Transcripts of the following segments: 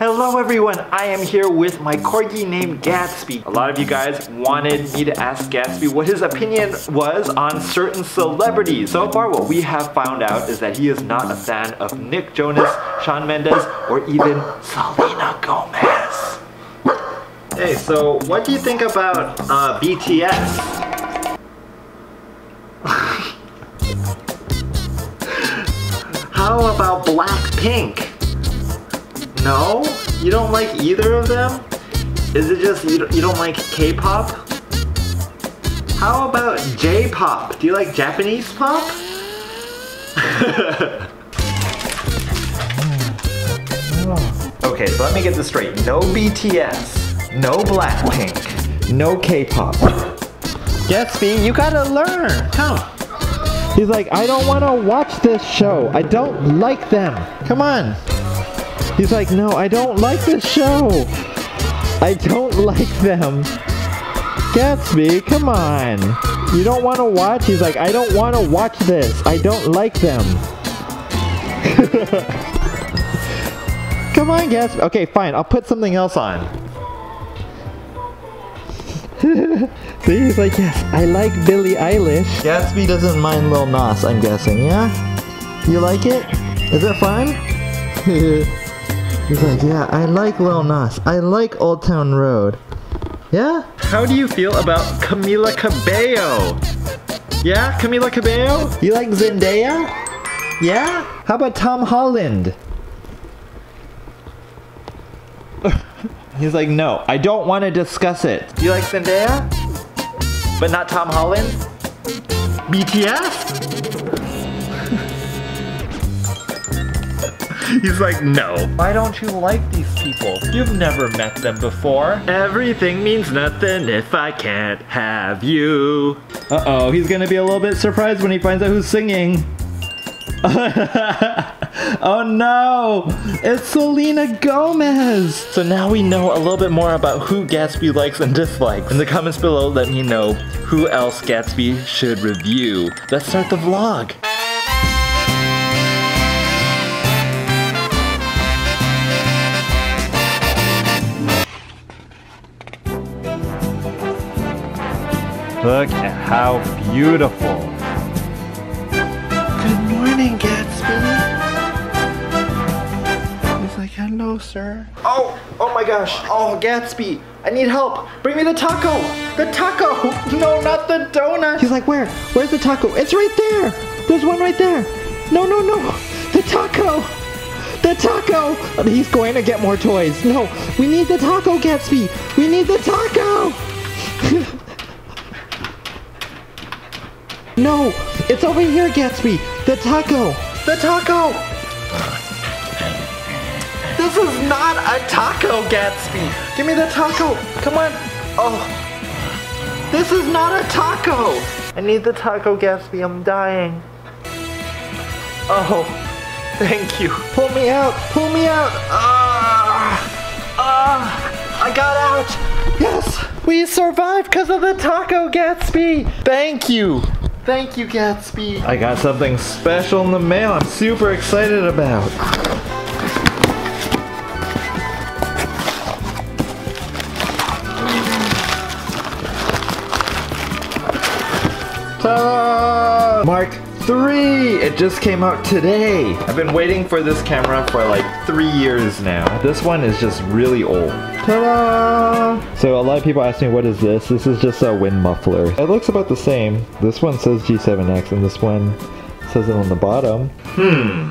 Hello everyone, I am here with my corgi named Gatsby. A lot of you guys wanted me to ask Gatsby what his opinion was on certain celebrities. So far what we have found out is that he is not a fan of Nick Jonas, Shawn Mendes, or even Selena Gomez. Hey, so what do you think about uh, BTS? How about Blackpink? No? You don't like either of them? Is it just you don't, you don't like K-pop? How about J-pop? Do you like Japanese pop? okay, so let me get this straight. No BTS, no Blackpink, no K-pop. Gatsby, you gotta learn. Come. He's like, I don't want to watch this show. I don't like them. Come on. He's like, no, I don't like this show. I don't like them. Gatsby, come on. You don't want to watch? He's like, I don't want to watch this. I don't like them. come on, Gatsby. Okay, fine. I'll put something else on. See, he's like, yes, I like Billie Eilish. Gatsby doesn't mind Lil Nas, I'm guessing, yeah? You like it? Is it fun? He's like, yeah, I like Lil Nas. I like Old Town Road. Yeah? How do you feel about Camila Cabello? Yeah, Camila Cabello? You like Zendaya? Yeah? How about Tom Holland? He's like, no, I don't want to discuss it. You like Zendaya? But not Tom Holland? BTS? He's like, no. Why don't you like these people? You've never met them before. Everything means nothing if I can't have you. Uh-oh, he's gonna be a little bit surprised when he finds out who's singing. oh no! It's Selena Gomez! So now we know a little bit more about who Gatsby likes and dislikes. In the comments below, let me know who else Gatsby should review. Let's start the vlog. Look at how beautiful. Good morning, Gatsby. He's like, hello, sir. Oh, oh my gosh. Oh, Gatsby, I need help. Bring me the taco. The taco. No, not the donut. He's like, where? Where's the taco? It's right there. There's one right there. No, no, no. The taco. The taco. He's going to get more toys. No, we need the taco, Gatsby. We need the taco. No, it's over here, Gatsby. The taco. The taco. This is not a taco, Gatsby. Give me the taco. Come on. Oh, this is not a taco. I need the taco, Gatsby. I'm dying. Oh, thank you. Pull me out. Pull me out. Ah, ah, I got out. Yes, we survived because of the taco, Gatsby. Thank you. Thank you, Gatsby. I got something special in the mail I'm super excited about. Ta-da! Mark 3! It just came out today. I've been waiting for this camera for like three years now. This one is just really old. Ta-da! So a lot of people ask me what is this? This is just a wind muffler. It looks about the same. This one says G7X and this one says it on the bottom. Hmm.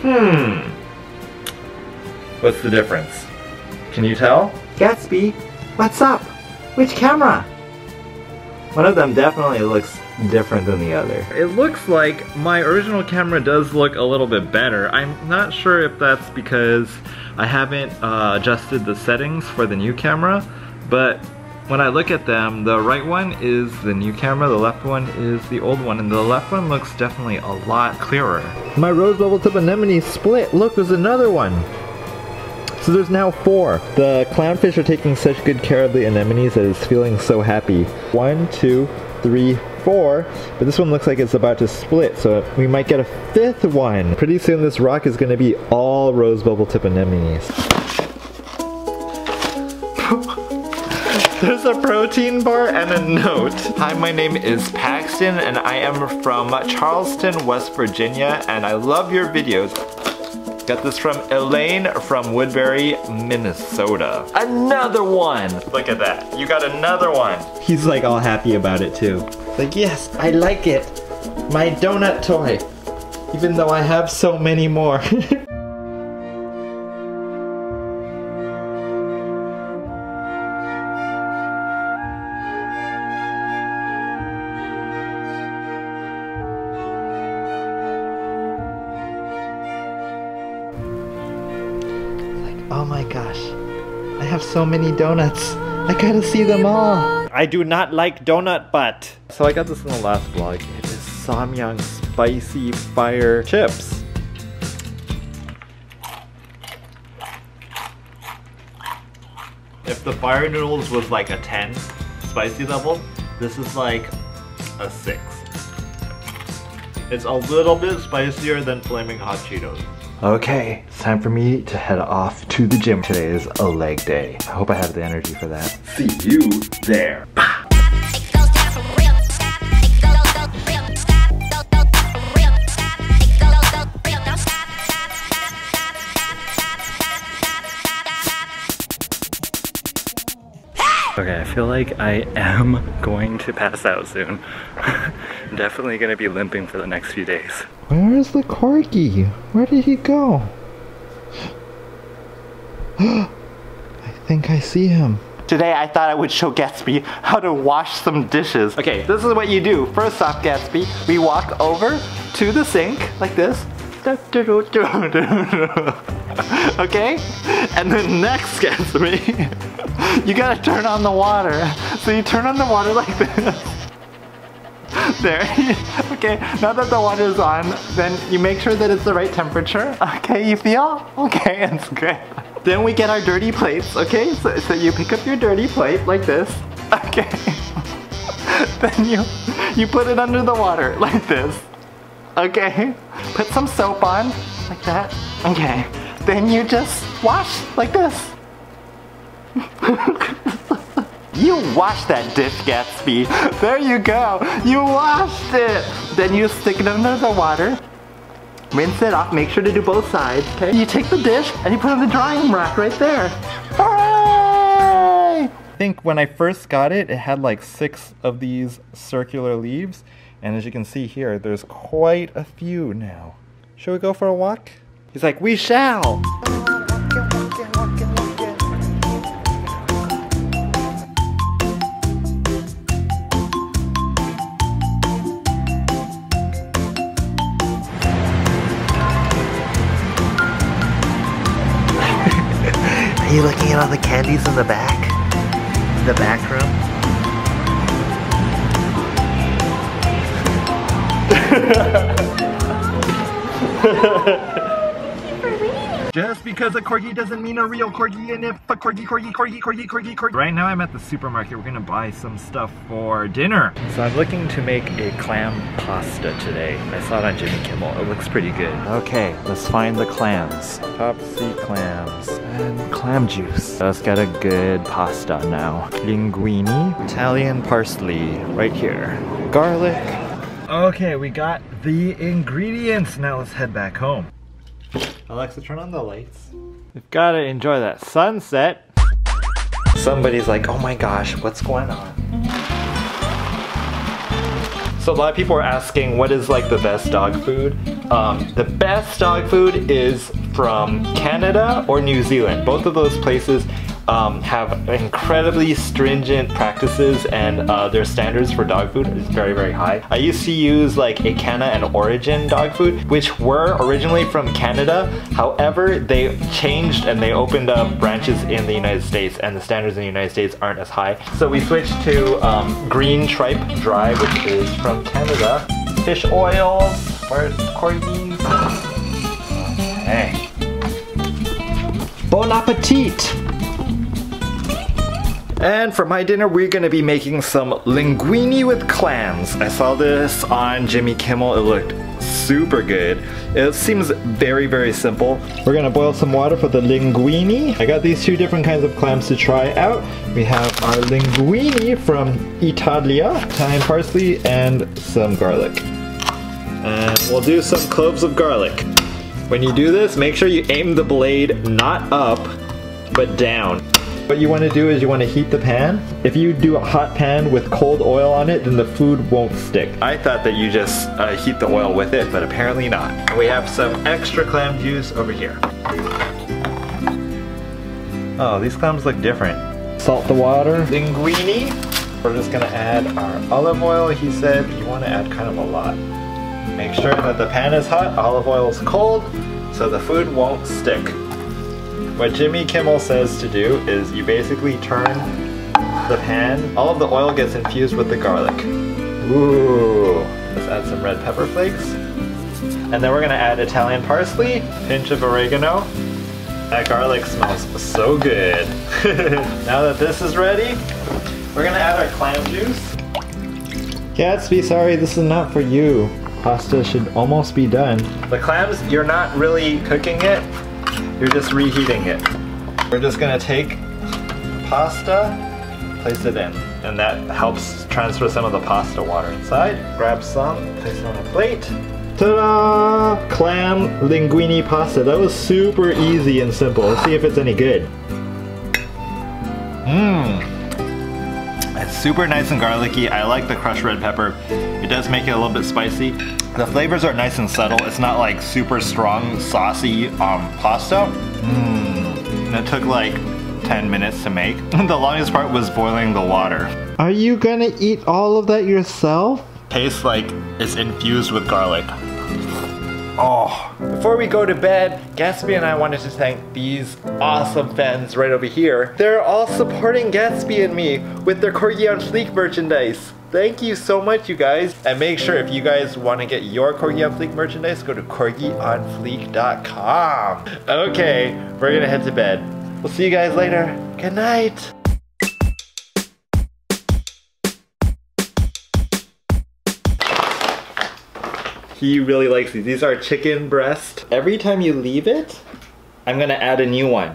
Hmm. What's the difference? Can you tell? Gatsby, what's up? Which camera? One of them definitely looks different than the other. It looks like my original camera does look a little bit better. I'm not sure if that's because I haven't uh, adjusted the settings for the new camera, but when I look at them, the right one is the new camera, the left one is the old one, and the left one looks definitely a lot clearer. My rose bubble tip anemone split. Look, there's another one. So there's now four. The clownfish are taking such good care of the anemones that it's feeling so happy. One, two, three, four, but this one looks like it's about to split, so we might get a fifth one. Pretty soon this rock is going to be all rose bubble tip anemones. There's a protein bar and a note. Hi, my name is Paxton and I am from Charleston, West Virginia, and I love your videos. Got this from Elaine from Woodbury, Minnesota. Another one! Look at that. You got another one. He's like all happy about it too. Like, yes, I like it. My donut toy. Even though I have so many more. have so many donuts. I gotta see them all. I do not like donut butt. So I got this in the last vlog. It is Samyang spicy fire chips. If the fire noodles was like a 10 spicy level, this is like a 6. It's a little bit spicier than Flaming Hot Cheetos. Okay, it's time for me to head off to the gym. Today is a leg day. I hope I have the energy for that. See you there. Okay, I feel like I am going to pass out soon. Definitely gonna be limping for the next few days. Where is the corgi? Where did he go? I think I see him. Today I thought I would show Gatsby how to wash some dishes. Okay, this is what you do. First off, Gatsby, we walk over to the sink like this. okay? And then next, Gatsby, you gotta turn on the water. So you turn on the water like this. There. okay, now that the water is on, then you make sure that it's the right temperature. Okay, you feel? Okay, it's good. Then we get our dirty plates, okay? So, so you pick up your dirty plate like this. Okay. then you, you put it under the water like this. Okay. Put some soap on, like that. Okay. Then you just wash like this. You washed that dish, Gatsby. There you go. You washed it. Then you stick it under the water. Rinse it off. Make sure to do both sides, okay? You take the dish and you put it in the drying rack right there. Hooray! I think when I first got it, it had like six of these circular leaves. And as you can see here, there's quite a few now. Should we go for a walk? He's like, we shall! You looking at all the candies in the back? The back room? Just because a corgi doesn't mean a real corgi, and if a corgi, corgi, corgi, corgi, corgi, corgi. Right now I'm at the supermarket. We're gonna buy some stuff for dinner. So I'm looking to make a clam pasta today. I saw it on Jimmy Kimmel. It looks pretty good. Okay, let's find the clams. Top sea clams and clam juice. Let's get a good pasta now. Linguini, Italian parsley, right here. Garlic. Okay, we got the ingredients. Now let's head back home. Alexa, turn on the lights. We've got to enjoy that sunset. Somebody's like, oh my gosh, what's going on? So a lot of people are asking what is like the best dog food. Um, the best dog food is from Canada or New Zealand. Both of those places um, have incredibly stringent practices and uh, their standards for dog food is very, very high. I used to use like Acana and Orijen dog food, which were originally from Canada. However, they changed and they opened up branches in the United States and the standards in the United States aren't as high. So we switched to um, Green Tripe Dry, which is from Canada. Fish oils, where's corgis? Okay. Bon appetit! And for my dinner, we're gonna be making some linguine with clams. I saw this on Jimmy Kimmel. It looked super good. It seems very, very simple. We're gonna boil some water for the linguine. I got these two different kinds of clams to try out. We have our linguine from Italia, Italian parsley, and some garlic. And we'll do some cloves of garlic. When you do this, make sure you aim the blade not up, but down. What you want to do is you want to heat the pan. If you do a hot pan with cold oil on it, then the food won't stick. I thought that you just uh, heat the oil with it, but apparently not. And we have some extra clam juice over here. Oh, these clams look different. Salt the water. Linguine. We're just gonna add our olive oil. He said you want to add kind of a lot. Make sure that the pan is hot, olive oil is cold, so the food won't stick. What Jimmy Kimmel says to do is you basically turn the pan, all of the oil gets infused with the garlic. Ooh. Let's add some red pepper flakes. And then we're gonna add Italian parsley, pinch of oregano. That garlic smells so good. now that this is ready, we're gonna add our clam juice. Gatsby, sorry, this is not for you. Pasta should almost be done. The clams, you're not really cooking it, you're just reheating it. We're just gonna take pasta, place it in, and that helps transfer some of the pasta water inside. Grab some, place it on a plate. Ta-da! Clam linguine pasta. That was super easy and simple. Let's see if it's any good. Mmm. It's super nice and garlicky. I like the crushed red pepper. It does make it a little bit spicy. The flavors are nice and subtle. It's not like super strong, saucy um, pasta. Mmm. And it took like 10 minutes to make. the longest part was boiling the water. Are you gonna eat all of that yourself? Tastes like it's infused with garlic. Oh. Before we go to bed, Gatsby and I wanted to thank these awesome fans right over here. They're all supporting Gatsby and me with their Corgi on Fleek merchandise. Thank you so much, you guys. And make sure if you guys want to get your Corgi on Fleek merchandise, go to corgionfleek.com. Okay, we're gonna head to bed. We'll see you guys later. Good night. He really likes these. These are chicken breast. Every time you leave it, I'm gonna add a new one.